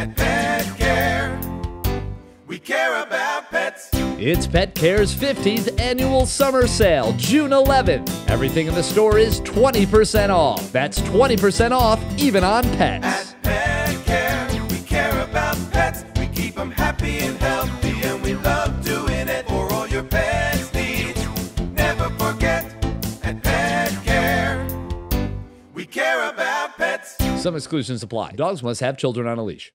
At Pet Kare, we care about pets. It's Pet Kare's 50th annual summer sale, June 11th. Everything in the store is 20% off. That's 20% off even on pets. At Pet Kare, we care about pets. We keep them happy and healthy, and we love doing it for all your pets' needs. Never forget, at Pet Kare, we care about pets. Some exclusions apply. Dogs must have children on a leash.